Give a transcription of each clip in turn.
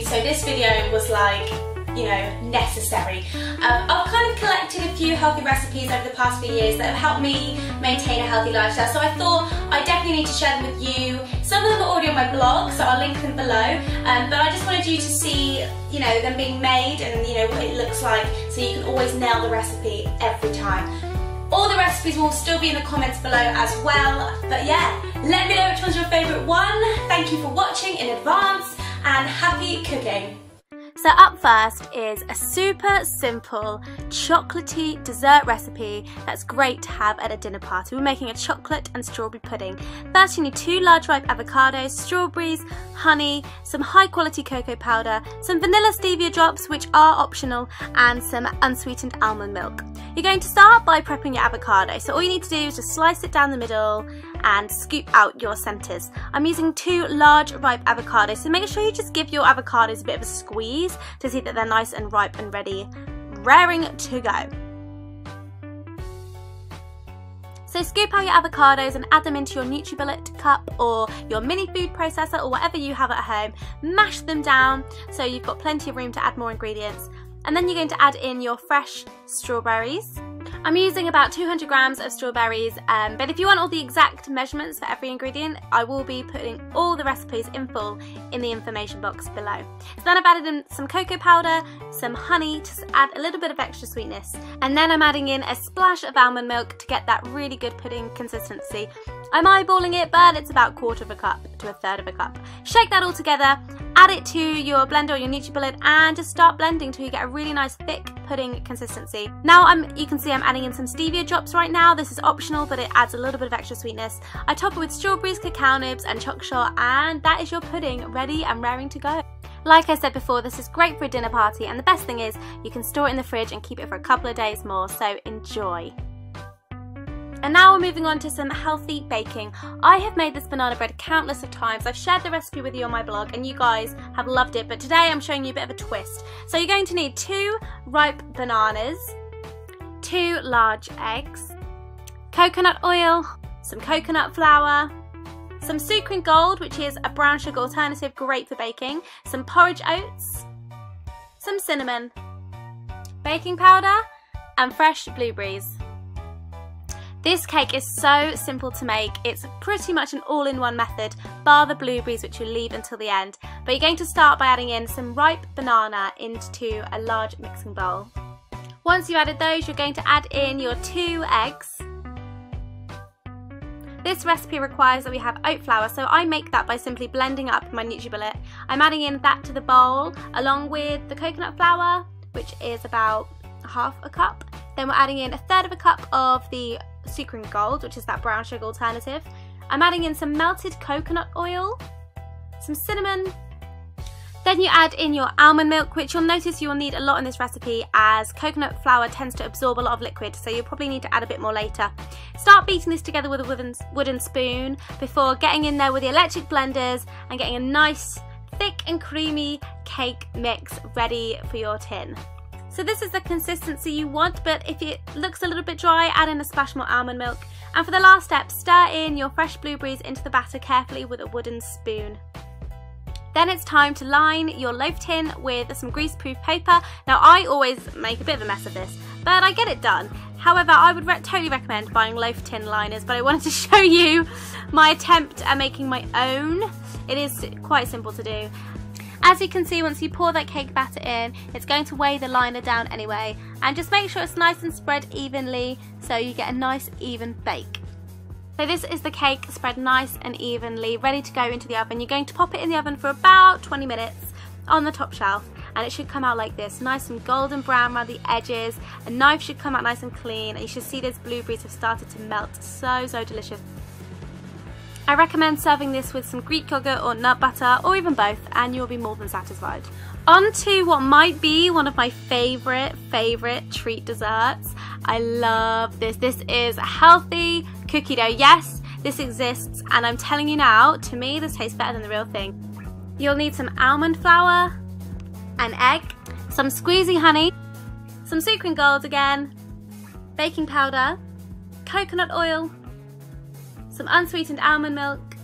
so this video was like, you know, necessary. Um, I've kind of collected a few healthy recipes over the past few years that have helped me maintain a healthy lifestyle, so I thought I definitely need to share them with you. Some of them are already on my blog, so I'll link them below, um, but I just wanted you to see, you know, them being made and, you know, what it looks like, so you can always nail the recipe every time. All the recipes will still be in the comments below as well, but yeah, let me know which one's your favourite one. Thank you for watching in advance, and happy cooking. So up first is a super simple chocolatey dessert recipe that's great to have at a dinner party. We're making a chocolate and strawberry pudding. First you need two large ripe avocados, strawberries, honey, some high quality cocoa powder, some vanilla stevia drops which are optional and some unsweetened almond milk. You're going to start by prepping your avocado. So all you need to do is just slice it down the middle and scoop out your centres. I'm using two large ripe avocados, so make sure you just give your avocados a bit of a squeeze to see that they're nice and ripe and ready, raring to go. So scoop out your avocados and add them into your NutriBullet cup or your mini food processor or whatever you have at home. Mash them down so you've got plenty of room to add more ingredients. And then you're going to add in your fresh strawberries. I'm using about 200 grams of strawberries, um, but if you want all the exact measurements for every ingredient, I will be putting all the recipes in full in the information box below. So then I've added in some cocoa powder, some honey to add a little bit of extra sweetness, and then I'm adding in a splash of almond milk to get that really good pudding consistency. I'm eyeballing it, but it's about a quarter of a cup to a third of a cup. Shake that all together, add it to your blender or your NutriBullet, and just start blending until you get a really nice thick pudding consistency. Now I'm, you can see I'm adding in some stevia drops right now. This is optional, but it adds a little bit of extra sweetness. I top it with strawberries, cacao nibs, and choc shot, and that is your pudding ready and raring to go. Like I said before, this is great for a dinner party, and the best thing is you can store it in the fridge and keep it for a couple of days more, so enjoy. And now we're moving on to some healthy baking. I have made this banana bread countless of times. I've shared the recipe with you on my blog and you guys have loved it, but today I'm showing you a bit of a twist. So you're going to need two ripe bananas, two large eggs, coconut oil, some coconut flour, some Sukrin Gold, which is a brown sugar alternative great for baking, some porridge oats, some cinnamon, baking powder, and fresh blueberries. This cake is so simple to make, it's pretty much an all-in-one method, bar the blueberries which you'll leave until the end. But you're going to start by adding in some ripe banana into a large mixing bowl. Once you've added those, you're going to add in your two eggs. This recipe requires that we have oat flour, so I make that by simply blending up my NutriBullet. I'm adding in that to the bowl, along with the coconut flour, which is about half a cup. Then we're adding in a third of a cup of the Sukrin Gold, which is that brown sugar alternative. I'm adding in some melted coconut oil, some cinnamon, then you add in your almond milk, which you'll notice you'll need a lot in this recipe as coconut flour tends to absorb a lot of liquid, so you'll probably need to add a bit more later. Start beating this together with a wooden, wooden spoon before getting in there with the electric blenders and getting a nice thick and creamy cake mix ready for your tin. So this is the consistency you want, but if it looks a little bit dry, add in a splash more almond milk. And for the last step, stir in your fresh blueberries into the batter carefully with a wooden spoon. Then it's time to line your loaf tin with some greaseproof paper. Now I always make a bit of a mess of this, but I get it done. However, I would re totally recommend buying loaf tin liners, but I wanted to show you my attempt at making my own. It is quite simple to do. As you can see, once you pour that cake batter in, it's going to weigh the liner down anyway. And just make sure it's nice and spread evenly so you get a nice even bake. So this is the cake spread nice and evenly, ready to go into the oven. You're going to pop it in the oven for about 20 minutes on the top shelf and it should come out like this, nice and golden brown around the edges. A knife should come out nice and clean and you should see those blueberries have started to melt. So, so delicious. I recommend serving this with some Greek yogurt or nut butter or even both and you'll be more than satisfied. On to what might be one of my favourite, favourite treat desserts. I love this. This is a healthy cookie dough. Yes, this exists and I'm telling you now, to me this tastes better than the real thing. You'll need some almond flour, an egg, some squeezy honey, some Sukrin Gold again, baking powder, coconut oil, some unsweetened almond milk,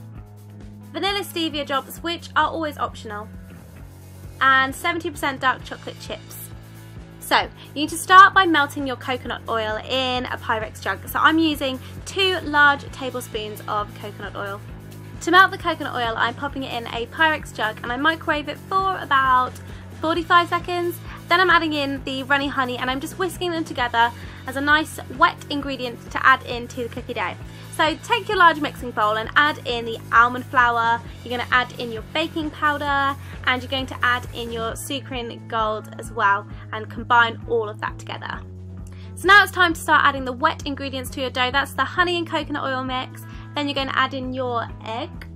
vanilla stevia drops, which are always optional, and 70% dark chocolate chips. So you need to start by melting your coconut oil in a Pyrex jug. So I'm using two large tablespoons of coconut oil. To melt the coconut oil, I'm popping it in a Pyrex jug and I microwave it for about 45 seconds. Then I'm adding in the runny honey and I'm just whisking them together as a nice wet ingredient to add into the cookie dough. So take your large mixing bowl and add in the almond flour, you're going to add in your baking powder and you're going to add in your Sukrin Gold as well and combine all of that together. So now it's time to start adding the wet ingredients to your dough. That's the honey and coconut oil mix. Then you're going to add in your egg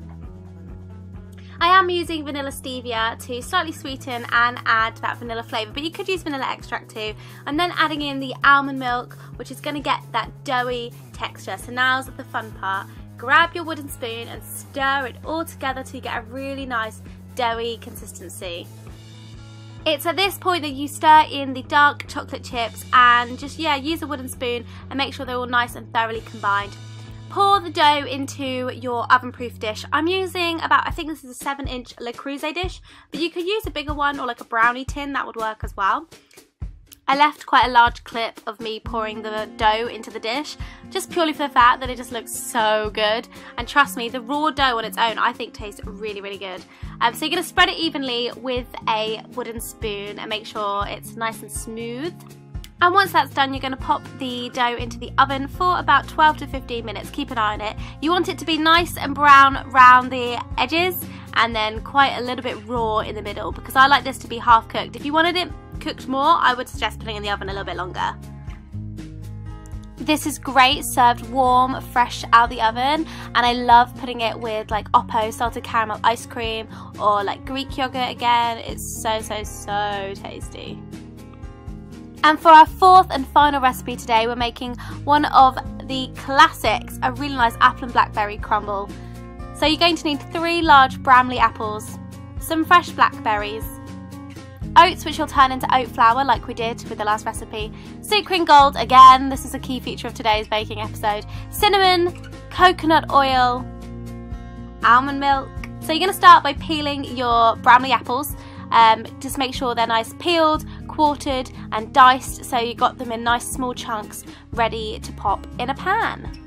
I am using vanilla stevia to slightly sweeten and add that vanilla flavour, but you could use vanilla extract too. I'm then adding in the almond milk, which is going to get that doughy texture. So now's the fun part. Grab your wooden spoon and stir it all together to get a really nice doughy consistency. It's at this point that you stir in the dark chocolate chips and just, yeah, use a wooden spoon and make sure they're all nice and thoroughly combined. Pour the dough into your oven-proof dish. I'm using about, I think this is a 7 inch Le Creuset dish, but you could use a bigger one or like a brownie tin, that would work as well. I left quite a large clip of me pouring the dough into the dish, just purely for the fact that it just looks so good. And trust me, the raw dough on its own I think tastes really, really good. Um, so you're going to spread it evenly with a wooden spoon and make sure it's nice and smooth. And once that's done, you're going to pop the dough into the oven for about 12 to 15 minutes. Keep an eye on it. You want it to be nice and brown round the edges and then quite a little bit raw in the middle because I like this to be half cooked. If you wanted it cooked more, I would suggest putting it in the oven a little bit longer. This is great served warm, fresh out of the oven and I love putting it with like Oppo salted caramel ice cream or like Greek yogurt again. It's so, so, so tasty. And for our fourth and final recipe today, we're making one of the classics, a really nice apple and blackberry crumble. So you're going to need three large Bramley apples, some fresh blackberries, oats which will turn into oat flour like we did with the last recipe, Sukrin Gold again, this is a key feature of today's baking episode, cinnamon, coconut oil, almond milk. So you're going to start by peeling your Bramley apples, um, just make sure they're nice peeled, quartered and diced so you got them in nice small chunks ready to pop in a pan.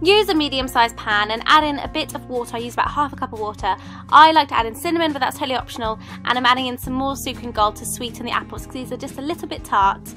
Use a medium-sized pan and add in a bit of water. I use about half a cup of water. I like to add in cinnamon, but that's totally optional. And I'm adding in some more Sukrin Gold to sweeten the apples because these are just a little bit tart.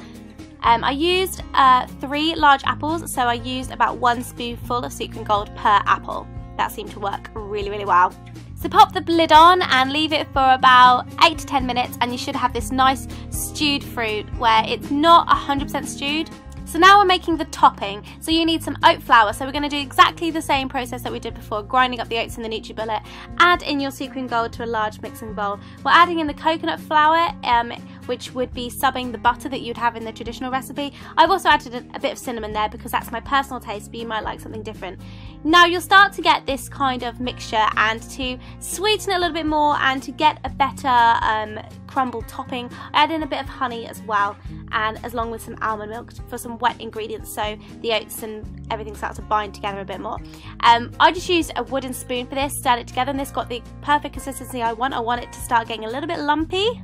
Um, I used uh, three large apples, so I used about one spoonful of Sukrin Gold per apple. That seemed to work really, really well. So pop the lid on and leave it for about 8 to 10 minutes and you should have this nice stewed fruit where it's not 100% stewed. So now we're making the topping. So you need some oat flour. So we're going to do exactly the same process that we did before, grinding up the oats in the NutriBullet. Add in your Sukrin Gold to a large mixing bowl. We're adding in the coconut flour, um, which would be subbing the butter that you'd have in the traditional recipe. I've also added a, a bit of cinnamon there because that's my personal taste, but you might like something different. Now you'll start to get this kind of mixture and to sweeten it a little bit more and to get a better um, crumble topping, I add in a bit of honey as well and as long with some almond milk for some wet ingredients so the oats and everything starts to bind together a bit more. Um, I just used a wooden spoon for this, stirred it together and this got the perfect consistency I want. I want it to start getting a little bit lumpy.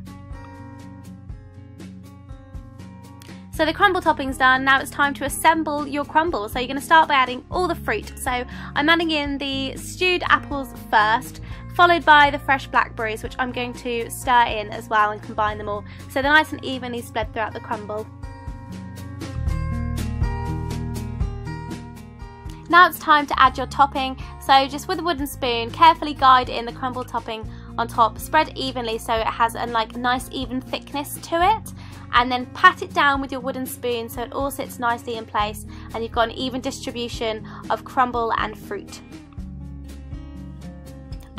So the crumble topping's done, now it's time to assemble your crumble. So you're going to start by adding all the fruit. So I'm adding in the stewed apples first, followed by the fresh blackberries, which I'm going to stir in as well and combine them all. So they're nice and evenly spread throughout the crumble. Now it's time to add your topping. So just with a wooden spoon, carefully guide in the crumble topping on top, spread evenly so it has a like nice even thickness to it and then pat it down with your wooden spoon so it all sits nicely in place and you've got an even distribution of crumble and fruit.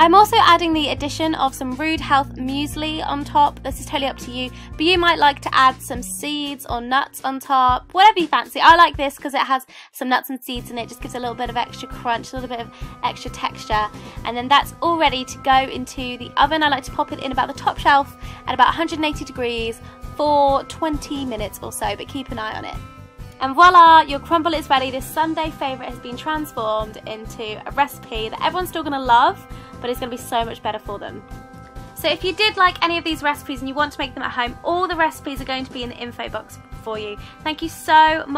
I'm also adding the addition of some Rude Health muesli on top. This is totally up to you, but you might like to add some seeds or nuts on top, whatever you fancy. I like this because it has some nuts and seeds in it, just gives a little bit of extra crunch, a little bit of extra texture. And then that's all ready to go into the oven. I like to pop it in about the top shelf at about 180 degrees for 20 minutes or so, but keep an eye on it. And voila, your crumble is ready. This Sunday favourite has been transformed into a recipe that everyone's still going to love, but it's going to be so much better for them. So if you did like any of these recipes and you want to make them at home, all the recipes are going to be in the info box for you. Thank you so much.